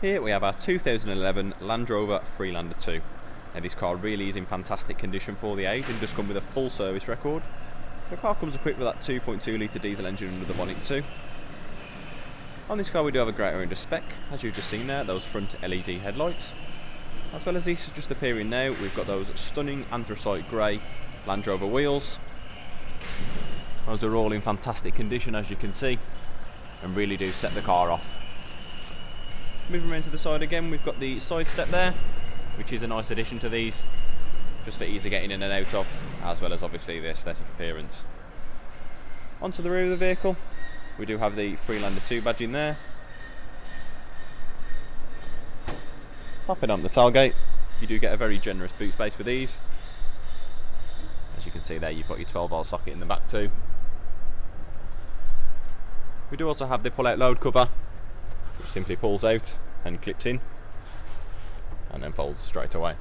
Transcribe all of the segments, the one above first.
Here we have our 2011 Land Rover Freelander 2. Now this car really is in fantastic condition for the age and does come with a full service record. The car comes equipped with that 2.2 litre diesel engine under the bonnet too. On this car we do have a great range of spec, as you've just seen there, those front LED headlights. As well as these just appearing now, we've got those stunning anthracite grey Land Rover wheels. Those are all in fantastic condition as you can see and really do set the car off. Moving around to the side again, we've got the side step there, which is a nice addition to these, just for easy getting in and out of, as well as obviously the aesthetic appearance. Onto the rear of the vehicle, we do have the Freelander 2 badge in there. Popping on the tailgate, you do get a very generous boot space with these. As you can see there, you've got your 12 volt socket in the back too. We do also have the pull out load cover, which simply pulls out and clips in and then folds straight away.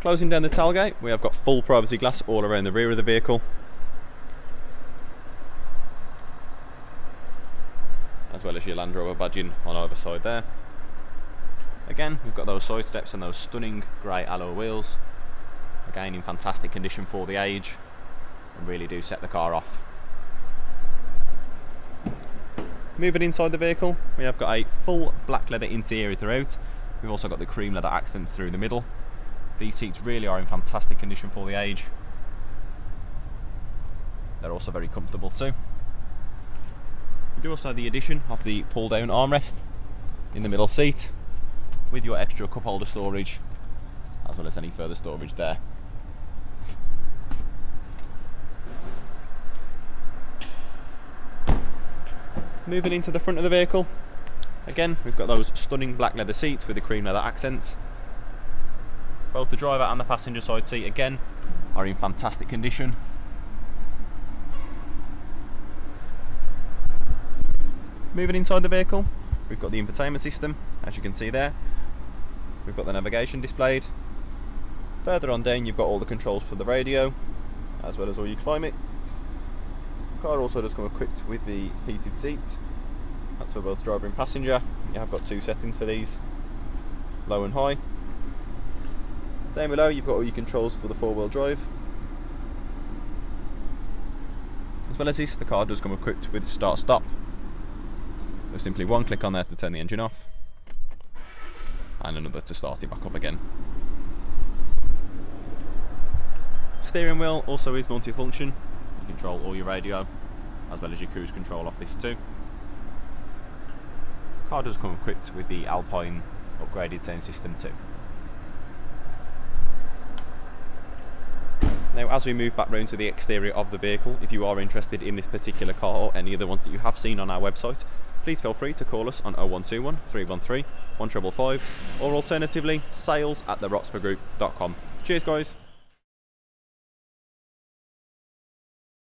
Closing down the tailgate, we have got full privacy glass all around the rear of the vehicle. As well as your Land Rover badging on either side there. Again, we've got those side steps and those stunning grey alloy wheels. Again, in fantastic condition for the age and really do set the car off. Moving inside the vehicle, we have got a full black leather interior throughout. We've also got the cream leather accents through the middle. These seats really are in fantastic condition for the age. They're also very comfortable too. We do also have the addition of the pull down armrest in the middle seat with your extra cup holder storage as well as any further storage there. Moving into the front of the vehicle, again we've got those stunning black leather seats with the cream leather accents. Both the driver and the passenger side seat again are in fantastic condition. Moving inside the vehicle, we've got the infotainment system, as you can see there. We've got the navigation displayed. Further on down you've got all the controls for the radio, as well as all your climate the car also does come equipped with the heated seats. That's for both driver and passenger. You have got two settings for these, low and high. Down below you've got all your controls for the four-wheel drive. As well as this, the car does come equipped with start-stop. There's simply one click on there to turn the engine off, and another to start it back up again. Steering wheel also is multifunction, control all your radio as well as your cruise control off this too. Car does come equipped with the Alpine upgraded sound system too. Now as we move back round to the exterior of the vehicle, if you are interested in this particular car or any other ones that you have seen on our website, please feel free to call us on 0121 313 1555 or alternatively sales at theroxburghegroup.com. Cheers guys!